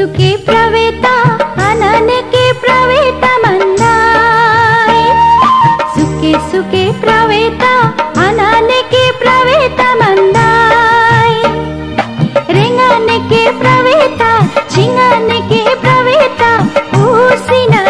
यीशु के प्रवेता अनन्य के प्रवेता मंदाए सुके सुके प्रवेता अनन्य के प्रवेता मंदाए रिंगन के प्रवेता छिंगन के प्रवेता ऊसिना